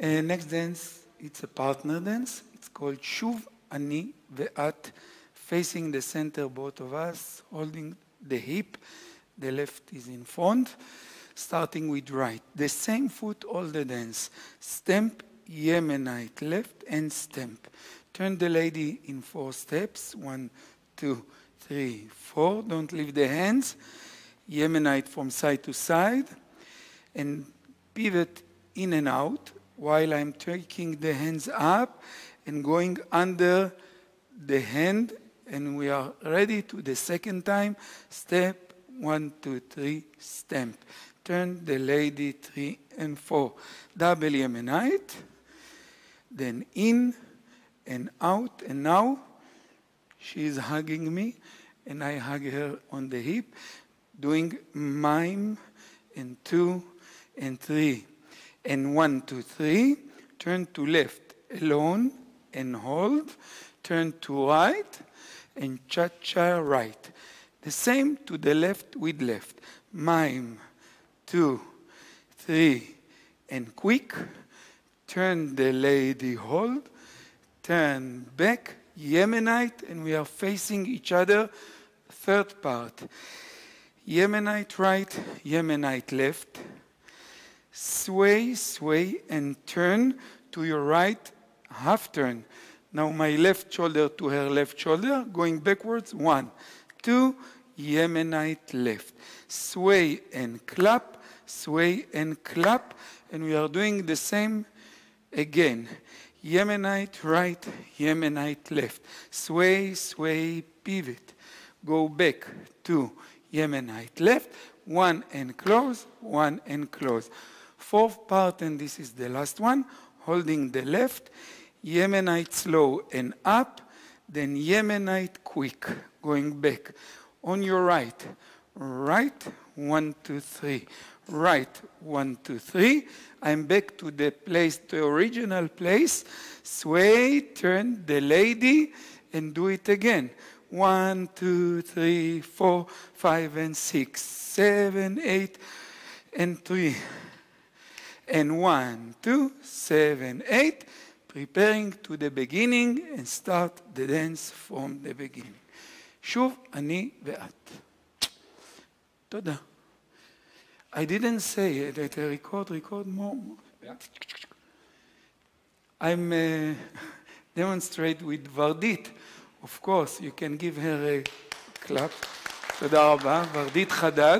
Uh, next dance, it's a partner dance. It's called Shuv Ani Ve'at, facing the center, both of us, holding the hip. The left is in front, starting with right. The same foot all the dance. Stamp, Yemenite, left and stamp. Turn the lady in four steps. One, two, three, four. Don't leave the hands. Yemenite from side to side. And pivot in and out while I'm taking the hands up and going under the hand, and we are ready to the second time. Step one, two, three, stamp. Turn the lady three and four. Double Yemenite, then in and out, and now she is hugging me, and I hug her on the hip, doing mayim and two and three and one, two, three. Turn to left alone and hold. Turn to right and cha-cha right. The same to the left with left. Mayim, two, three, and quick. Turn the lady, hold. Turn back, Yemenite, and we are facing each other. Third part. Yemenite right, Yemenite left sway, sway, and turn to your right, half turn. Now my left shoulder to her left shoulder, going backwards, one, two, Yemenite left. Sway and clap, sway and clap, and we are doing the same again. Yemenite right, Yemenite left. Sway, sway, pivot. Go back to Yemenite left, one and close, one and close. Fourth part, and this is the last one, holding the left, Yemenite slow and up, then Yemenite quick, going back. On your right, right, one, two, three, right, one, two, three. I'm back to the place, the original place. Sway, turn the lady, and do it again. One, two, three, four, five, and six, seven, eight, and three and one, two, seven, eight, preparing to the beginning and start the dance from the beginning. שוב אני ואת. תודה. I didn't say that I record, record more. Yeah. I'm uh, demonstrate with ורדית. Of course, you can give her a clap. תודה רבה. ורדית חדד.